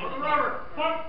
Robert, punt.